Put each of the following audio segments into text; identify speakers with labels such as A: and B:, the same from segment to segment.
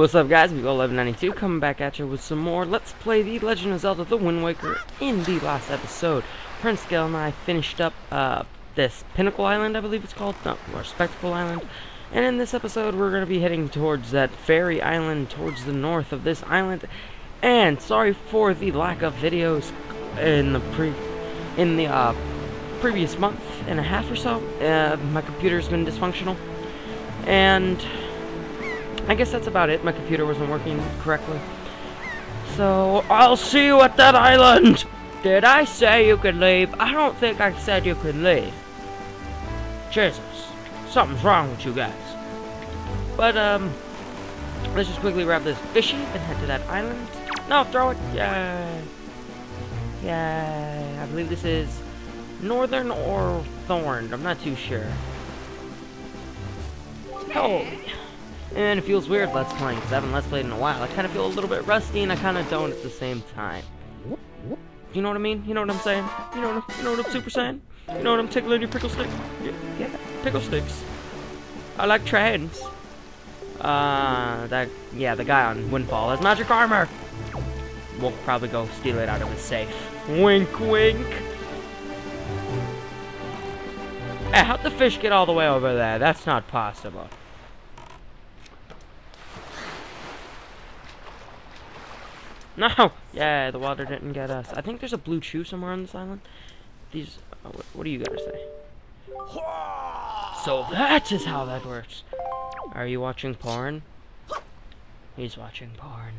A: what's up guys? Bebo 1192 coming back at you with some more Let's Play The Legend of Zelda The Wind Waker in the last episode. Prince Gale and I finished up uh, this Pinnacle Island, I believe it's called, no, or Spectacle Island. And in this episode we're going to be heading towards that fairy island towards the north of this island. And sorry for the lack of videos in the pre in the uh, previous month and a half or so. Uh, my computer's been dysfunctional. And I guess that's about it. My computer wasn't working correctly. So, I'll see you at that island! Did I say you could leave? I don't think I said you could leave. Jesus. Something's wrong with you guys. But, um, let's just quickly grab this fishy and head to that island. No, throw it. Yay. Yay. I believe this is Northern or Thorned. I'm not too sure. Oh. And it feels weird Let's Playing, because I haven't Let's Played in a while. I kind of feel a little bit rusty, and I kind of don't at the same time. You know what I mean? You know what I'm saying? You know what I'm, you know what I'm super saying? You know what I'm tickling your pickle stick? Yeah, pickle sticks. I like trains. Uh, that, yeah, the guy on Windfall has magic armor. We'll probably go steal it out of his safe. Wink, wink. Hey, how'd the fish get all the way over there? That's not possible. No! Yeah, the water didn't get us. I think there's a blue chew somewhere on this island. These... Oh, what, what do you gotta say? So that is how that works. Are you watching porn? He's watching porn.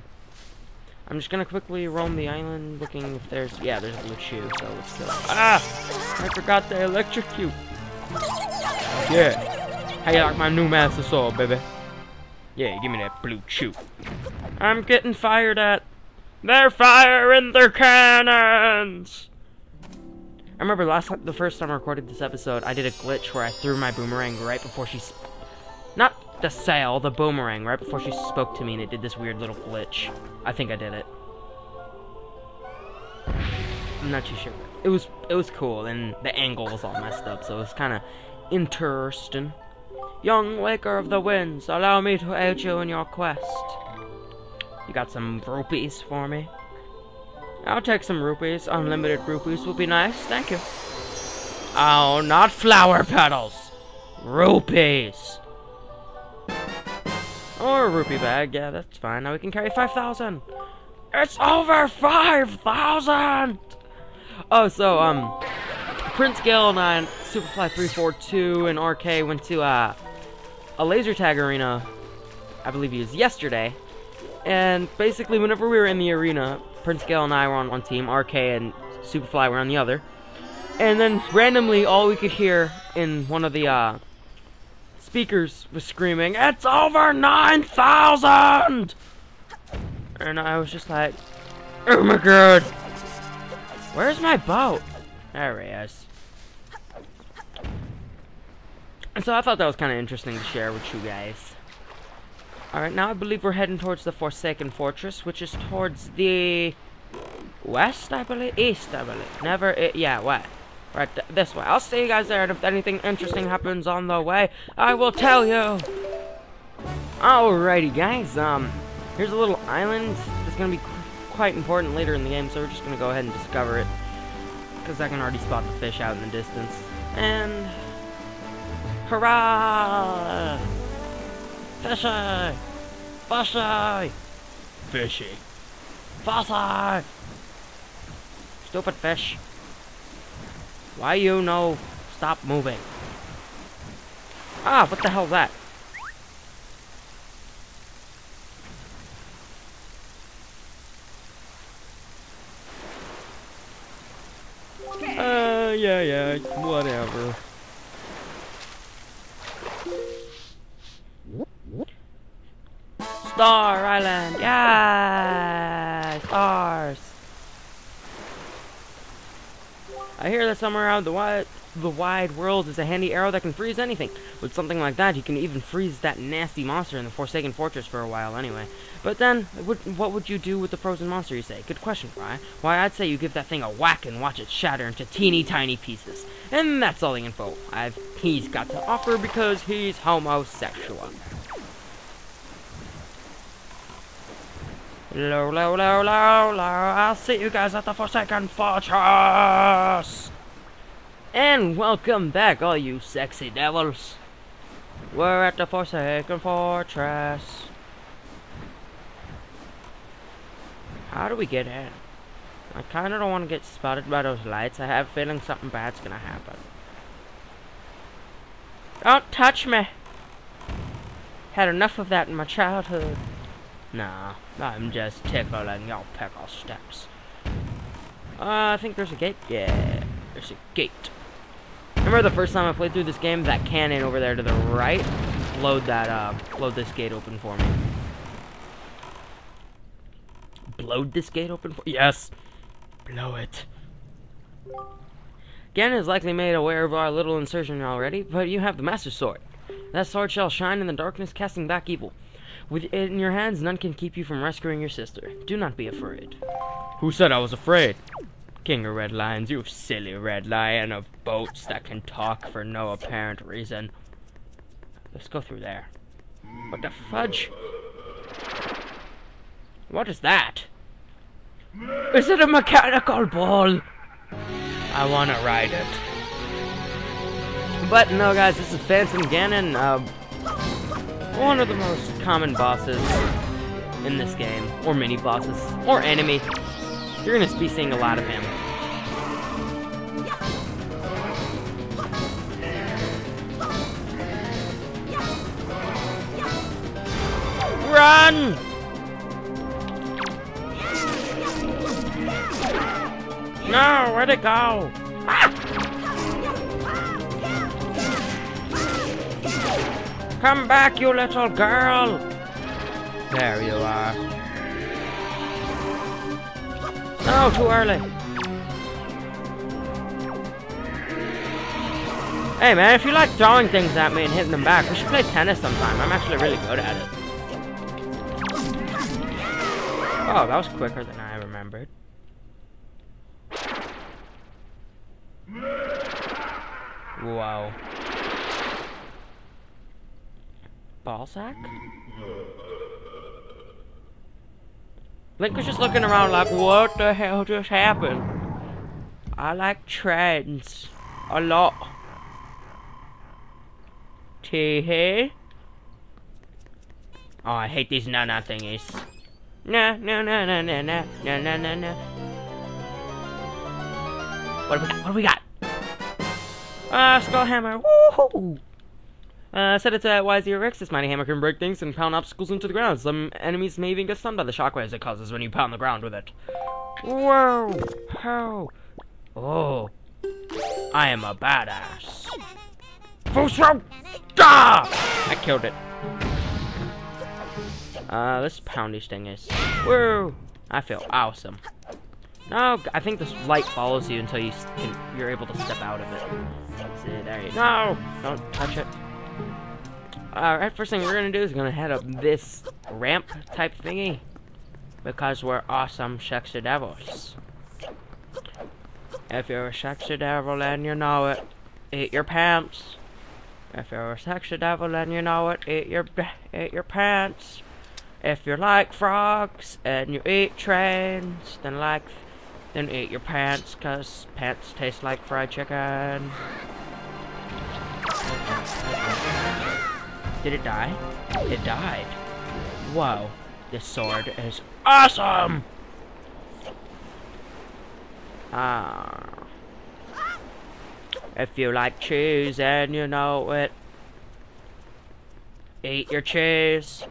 A: I'm just gonna quickly roam the island looking if there's... Yeah, there's a blue chew, so let's go. Ah! I forgot to electrocute. Yeah. You like my new Master Sword, baby? Yeah, give me that blue chew. I'm getting fired at. They're firing their cannons! I remember last time, the first time I recorded this episode, I did a glitch where I threw my boomerang right before she... Not the sail, the boomerang, right before she spoke to me, and it did this weird little glitch. I think I did it. I'm not too sure. It was it was cool, and the angle was all messed up, so it was kind of interesting. Young Waker of the Winds, allow me to aid you in your quest. You got some rupees for me? I'll take some rupees. Unlimited rupees would be nice. Thank you. Oh, not flower petals. Rupees. Or a rupee bag. Yeah, that's fine. Now we can carry 5,000. It's over 5,000! Oh, so, um, Prince Gale and I, Superfly 342 and RK went to, uh, a laser tag arena, I believe it was yesterday, and basically, whenever we were in the arena, Prince Gale and I were on one team, RK and Superfly were on the other. And then randomly, all we could hear in one of the uh, speakers was screaming, "It's over 9,000!" And I was just like, "Oh my god, where's my boat?" There he is. And so I thought that was kind of interesting to share with you guys. Alright, now I believe we're heading towards the Forsaken Fortress, which is towards the west, I believe? East, I believe. Never, it, yeah, west. Right, th this way. I'll see you guys there, and if anything interesting happens on the way, I will tell you. Alrighty, guys, um, here's a little island that's gonna be qu quite important later in the game, so we're just gonna go ahead and discover it. Because I can already spot the fish out in the distance. And... Hurrah! Fishy! Fishy! Fishy. Fishy! Stupid fish. Why you no stop moving? Ah, what the hell's that? Uh, yeah, yeah, whatever. Star Island! Yeah! Stars! I hear that somewhere out the wide, the wide world is a handy arrow that can freeze anything. With something like that, you can even freeze that nasty monster in the Forsaken Fortress for a while anyway. But then, what would you do with the frozen monster, you say? Good question, Fry. Why, I'd say you give that thing a whack and watch it shatter into teeny tiny pieces. And that's all the info I've he's got to offer because he's homosexual. Low, low, low, low, low. I'll see you guys at the Forsaken Fortress! And welcome back, all you sexy devils. We're at the Forsaken Fortress. How do we get in? I kinda don't want to get spotted by those lights. I have a feeling something bad's gonna happen. Don't touch me! Had enough of that in my childhood. Nah, I'm just tickling your pickle steps. Uh, I think there's a gate. Yeah, there's a gate. Remember the first time I played through this game, that cannon over there to the right, load that, uh, load this gate open for me. Blowed this gate open for- Yes! Blow it. Ganon is likely made aware of our little insertion already, but you have the Master Sword. That sword shall shine in the darkness, casting back evil. With it in your hands, none can keep you from rescuing your sister. Do not be afraid. Who said I was afraid? King of Red Lions, you silly red lion of boats that can talk for no apparent reason. Let's go through there. What the fudge? What is that? Is it a mechanical ball? I want to ride it. But no, guys, this is Phantom Ganon, uh, one of the most common bosses in this game, or mini bosses, or enemy. You're gonna be seeing a lot of him. Run! No, where'd it go? Come back, you little girl! There you are. No, too early. Hey man, if you like throwing things at me and hitting them back, we should play tennis sometime. I'm actually really good at it. Oh, that was quicker than I remembered. Wow. Ballsack? Link was just looking around like, what the hell just happened? I like trends. A lot. Tee Oh, I hate these na-na thingies. Na na na na na na na na na na. What do we got? What do we got? Ah, uh, Skull Hammer. Woohoo! Uh, set it to Y0X, this mighty hammer can break things and pound obstacles into the ground. Some enemies may even get stunned by the shockwaves it causes when you pound the ground with it. Whoa! How? Oh. I am a badass. Full throw! Ah! I killed it. Uh, this poundy sting is. Whoa! I feel awesome. No, I think this light follows you until you can, you're able to step out of it. See, there you No! Don't touch it. Alright, first thing we're gonna do is gonna head up this ramp type thingy. Because we're awesome sexy devils. If you're a sexy devil and you know it, eat your pants. If you're a sexy devil and you know it, eat your eat your pants. If you're like frogs and you eat trains, then like then eat your pants, cause pants taste like fried chicken. Did it die? It died. Whoa. This sword is awesome! Ah. If you like cheese and you know it, eat your cheese.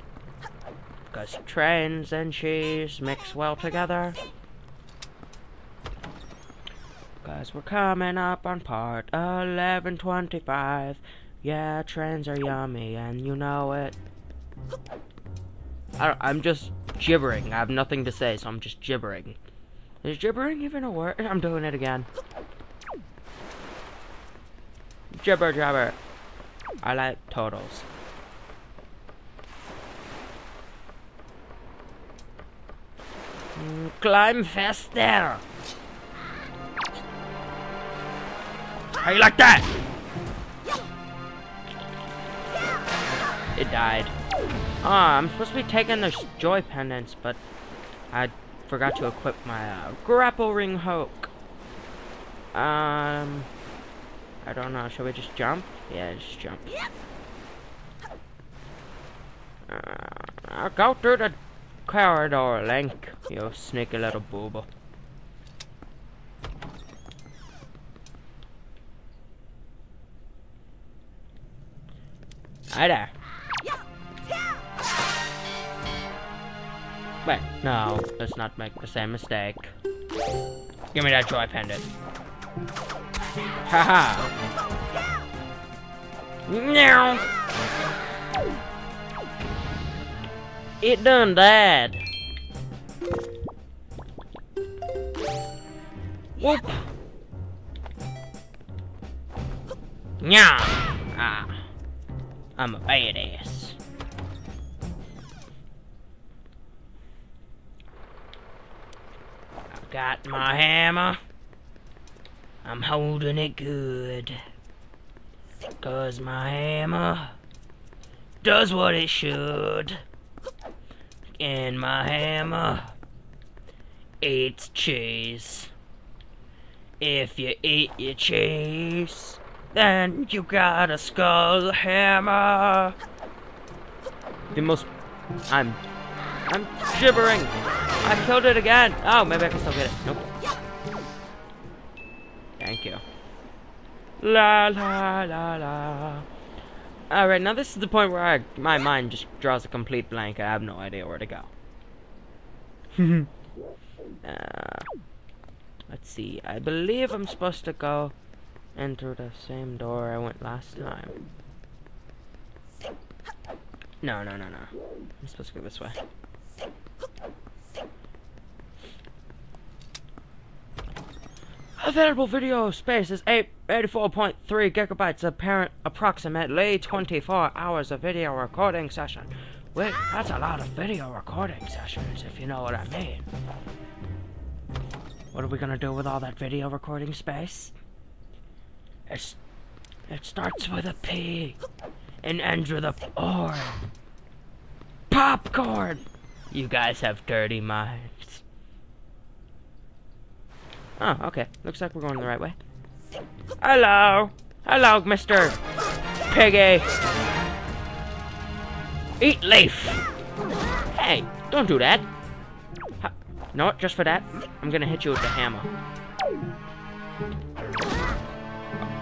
A: Because trains and cheese mix well together. Because we're coming up on part 1125. Yeah, trends are yummy, and you know it. I am just gibbering. I have nothing to say, so I'm just gibbering. Is gibbering even a word? I'm doing it again. Jibber jabber. I like turtles. Mm, climb faster! How you like that? It died. Ah, I'm supposed to be taking those joy pendants, but I forgot to equip my uh, grapple ring hook. Um, I don't know. Should we just jump? Yeah, just jump. Uh, go through the corridor, Link. You sneaky little booba. Hi there. No, let's not make the same mistake. Give me that joy pendant. Haha. Meow. It done died. Whoop. Nya. Ah. I'm a badass. Got my hammer. I'm holding it good. Cause my hammer does what it should. And my hammer eats cheese. If you eat your cheese, then you got a skull hammer. The most. I'm. I'm shivering. I killed it again. Oh, maybe I can still get it. Nope. Thank you. La la la la. Alright, now this is the point where I, my mind just draws a complete blank. I have no idea where to go. uh, let's see. I believe I'm supposed to go enter the same door I went last time. No, no, no, no. I'm supposed to go this way. Available video space is 84.3 gigabytes, apparent approximately 24 hours of video recording session. Wait, that's a lot of video recording sessions, if you know what I mean. What are we gonna do with all that video recording space? It's, it starts with a P and ends with a. Popcorn! You guys have dirty minds. Oh, okay. Looks like we're going the right way. Hello! Hello, Mr. Piggy! Eat leaf! Hey, don't do that! Ha you what? Just for that, I'm gonna hit you with the hammer.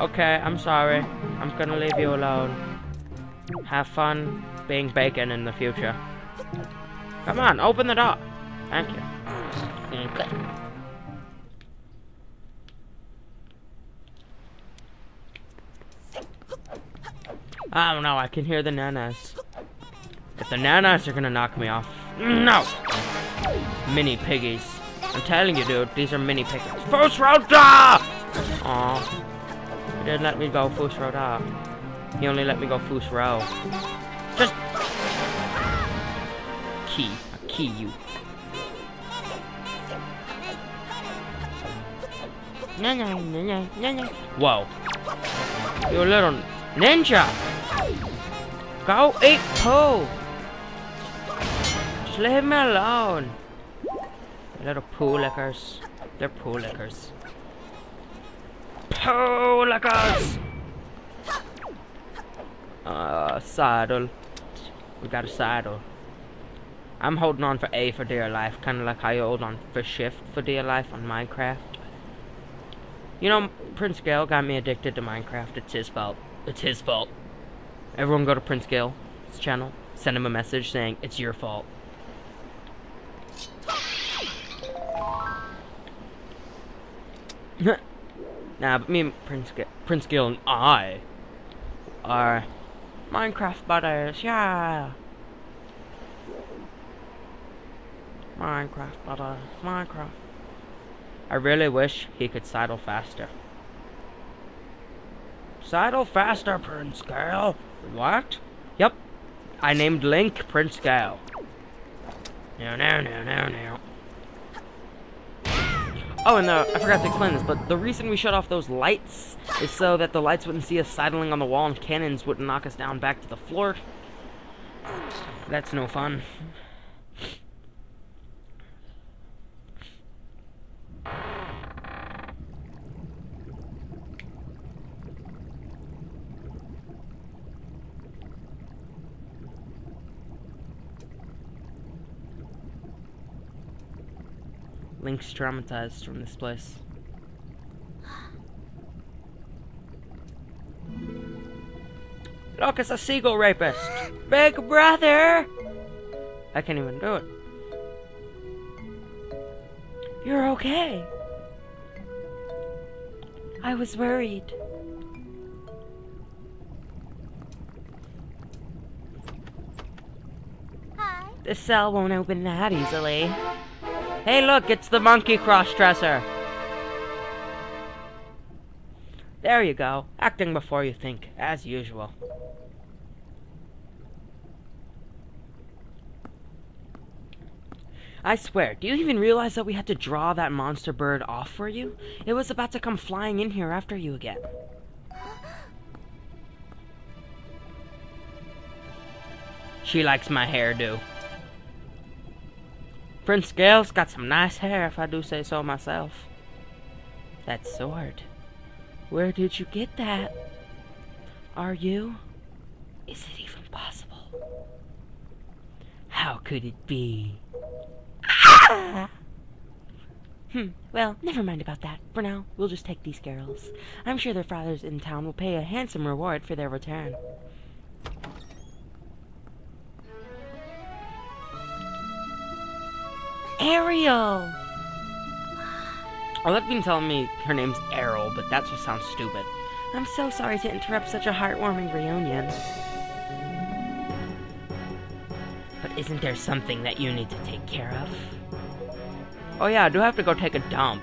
A: Okay, I'm sorry. I'm gonna leave you alone. Have fun being bacon in the future. Come on, open the door. Thank you. Okay. I don't know, I can hear the nanas. If the nanas are gonna knock me off. No! Mini piggies. I'm telling you, dude, these are mini piggies. First round! Aw. He didn't let me go first row da. He only let me go first row. Just key. I key you. Whoa. You little ninja. Go eat poo. Just leave me alone. Little poo lickers. They're poo lickers. Poo lickers. Uh, saddle. We got a saddle. I'm holding on for A for dear life, kind of like how you hold on for shift for dear life on Minecraft. You know, Prince Gale got me addicted to Minecraft. It's his fault. It's his fault. Everyone go to Prince Gale's channel. Send him a message saying, it's your fault. nah, but me and Prince, Ga Prince Gale and I are Minecraft buddies, yeah! Minecraft buddies, Minecraft. I really wish he could sidle faster. Sidle faster, Prince Gale. What? Yep. I named Link Prince Gale. No, no, no, no, no. Oh, and uh, I forgot to explain this, but the reason we shut off those lights is so that the lights wouldn't see us sidling on the wall and cannons wouldn't knock us down back to the floor. That's no fun. Link's traumatized from this place. Look, it's a seagull rapist! Big brother! I can't even do it. You're okay. I was worried.
B: Hi.
A: This cell won't open that easily. Hey look, it's the monkey cross-dresser! There you go, acting before you think, as usual. I swear, do you even realize that we had to draw that monster bird off for you? It was about to come flying in here after you again. She likes my hairdo. Prince Gale's got some nice hair, if I do say so myself. That sword. Where did you get that? Are you? Is it even possible? How could it be? Hmm, well, never mind about that. For now, we'll just take these girls. I'm sure their fathers in town will pay a handsome reward for their return. Ariel! I love being telling me her name's Aryll, but that just sounds stupid. I'm so sorry to interrupt such a heartwarming reunion. But isn't there something that you need to take care of? Oh yeah, I do have to go take a dump.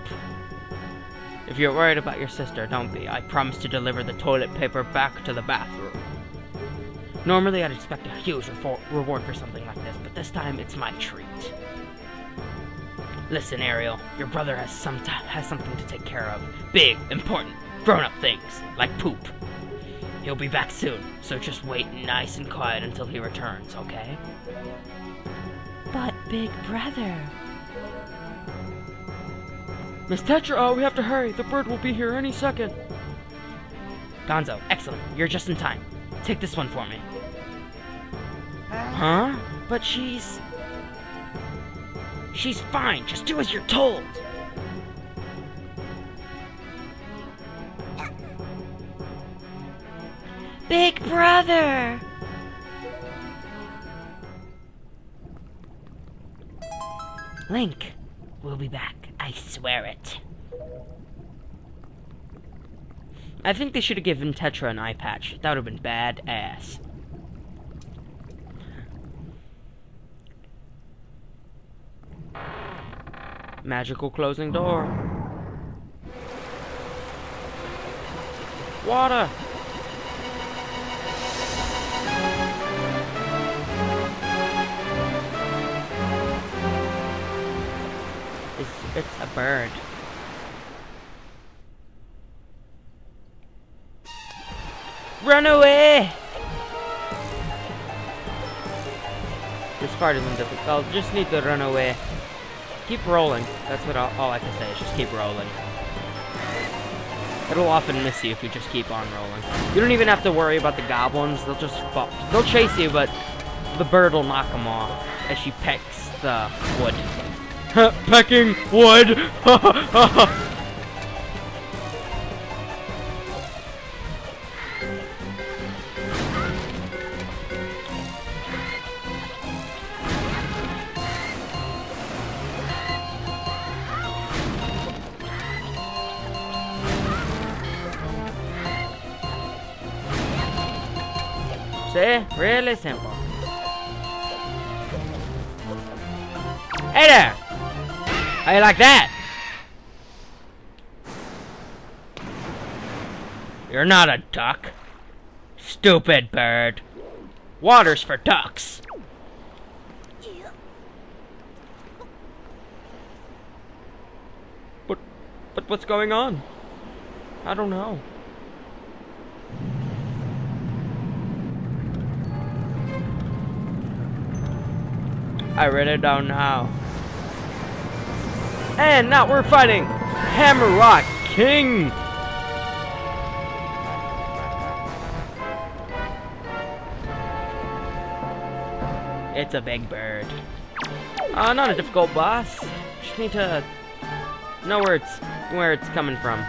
A: If you're worried about your sister, don't be. I promise to deliver the toilet paper back to the bathroom. Normally, I'd expect a huge reward for something like this, but this time it's my treat. Listen, Ariel, your brother has some has something to take care of. Big, important, grown-up things, like poop. He'll be back soon, so just wait nice and quiet until he returns, okay?
B: But, big brother.
A: Miss Tetra, oh, we have to hurry. The bird will be here any second. Gonzo, excellent. You're just in time. Take this one for me. Huh? But she's... She's fine. Just do as you're told.
B: Big brother!
A: Link, we'll be back. I swear it. I think they should have given Tetra an eye patch. That would have been badass. Magical closing door. Water! It's, it's a bird. Run away! This part isn't difficult. Just need to run away. Keep rolling. That's what all I can say is just keep rolling. It'll often miss you if you just keep on rolling. You don't even have to worry about the goblins. They'll just fall. They'll chase you, but the bird will knock them off as she pecks the wood. Pecking wood! See? Really simple. Hey there! How you like that? You're not a duck. Stupid bird. Water's for ducks. But, but what's going on? I don't know. I really don't know. And now we're fighting Helmaroc King! It's a big bird. Uh, not a difficult boss. Just need to know where it's where it's coming from.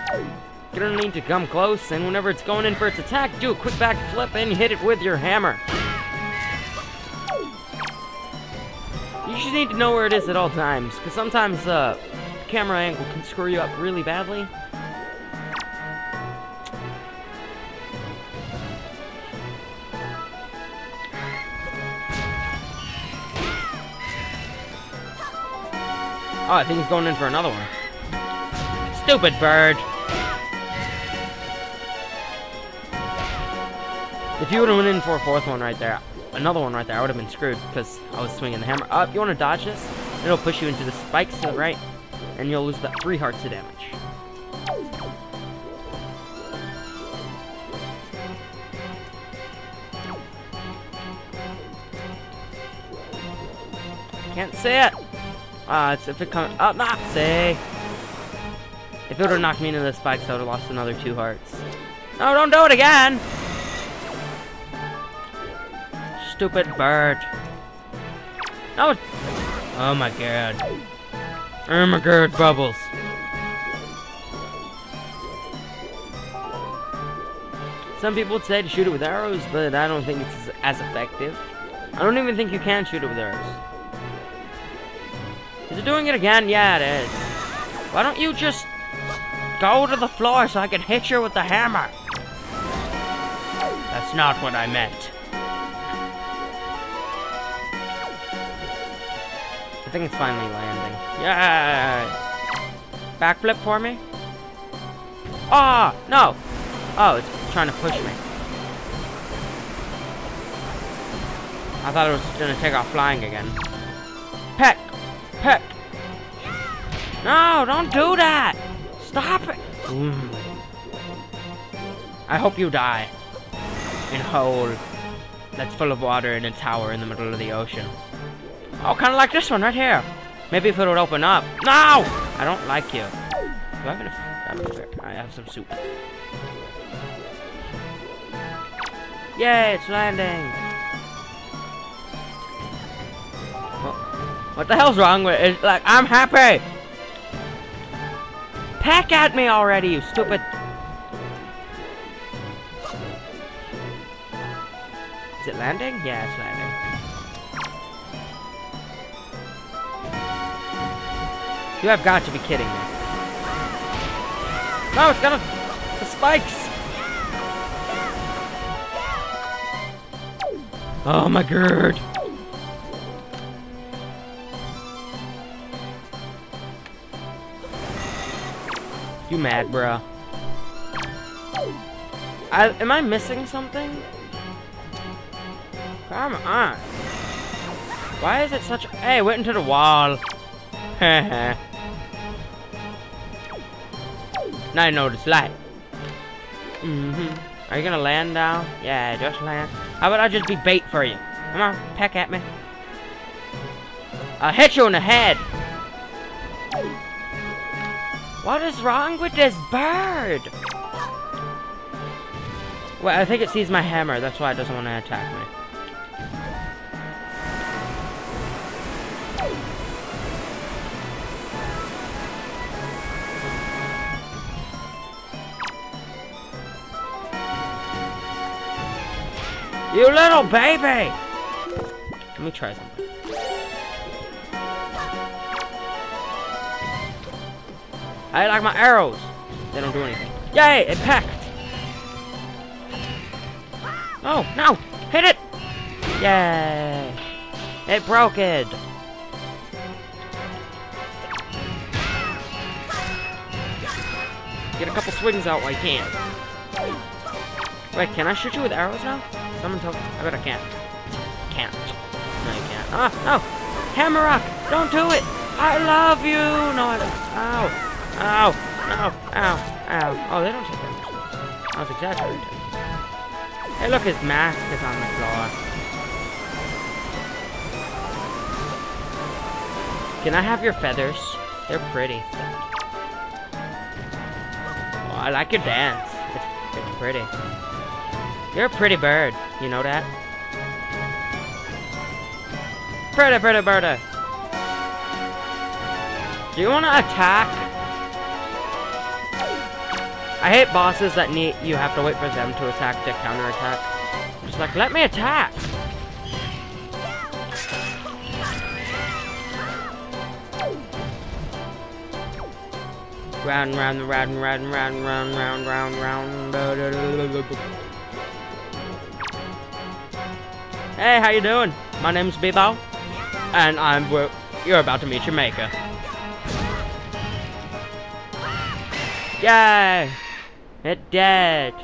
A: You don't need to come close, and whenever it's going in for its attack, do a quick backflip and hit it with your hammer. Just need to know where it is at all times, because sometimes the uh, camera angle can screw you up really badly. Oh, I think he's going in for another one. Stupid bird! If you would have went in for a fourth one right there, another one right there, I would have been screwed because I was swinging the hammer. Uh, if you want to dodge this, it'll push you into the spikes to the right, and you'll lose about three hearts of damage. Can't see it! Ah, uh, it's if it comes up, nah, say. If it would have knocked me into the spikes, I would have lost another two hearts. No, don't do it again! Stupid bird. No! Oh my god. Oh my god, bubbles. Some people say to shoot it with arrows, but I don't think it's as effective. I don't even think you can shoot it with arrows. Is it doing it again? Yeah, it is. Why don't you just go to the floor so I can hit you with the hammer? That's not what I meant. Think it's finally landing. Yeah! Backflip for me? Ah, oh, no! Oh, it's trying to push me. I thought it was gonna take off flying again. Peck! Peck! No, don't do that! Stop it! Mm. I hope you die. In a hole that's full of water in a tower in the middle of the ocean. Oh, kind of like this one right here. Maybe if it would open up. No! I don't like you. Do I have enough? I have, some soup. Yay, it's landing! What the hell's wrong with it? Like, I'm happy! Peck at me already, you stupid... Is it landing? Yeah, it's landing. You have got to be kidding me. No, it's gonna... The spikes! Oh my god! You mad, bro? I, am I missing something? Come on. Why is it such... Hey, went into the wall. now I notice light. Mm-hmm. Are you gonna land now? Yeah, just land. How about I just be bait for you? Come on, peck at me. I'll hit you in the head. What is wrong with this bird? Well, I think it sees my hammer. That's why it doesn't want to attack me. You little baby! Let me try something. I like my arrows. They don't do anything. Yay! It packed. Oh, no! Hit it! Yay! It broke it. Get a couple swings out while you can. Wait, can I shoot you with arrows now? Someone told me. I bet I can't. Can't. No, you can't. Ah, no! Helmaroc! Don't do it! I love you! No, I don't. Ow! Ow! Ow! Ow! Ow! Oh, they don't take damage. I was exaggerating. Hey, look, his mask is on the floor. Can I have your feathers? They're pretty. Oh, I like your dance. It's, it's pretty. You're a pretty bird. You know that? Pretty, pretty bird. Do you want to attack? I hate bosses that need you have to wait for them to attack to counterattack. Just like, let me attack! Round, round, round, round, round, round, round, round, round. Hey, how you doing? My name's Bebo, and I'm. You're about to meet your maker. Yay! It dead.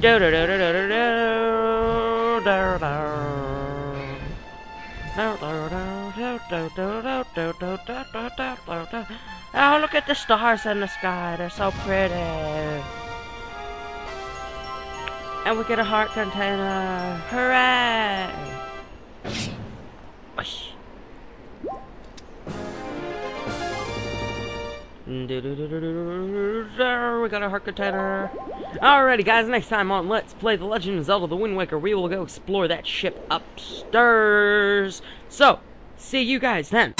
A: Do do do do do do do do do. Oh, look at the stars in the sky. They're so pretty. And we get a heart container. Hooray! We got a heart container. Alrighty, guys, next time on Let's Play The Legend of Zelda The Wind Waker, we will go explore that ship upstairs. So, see you guys then.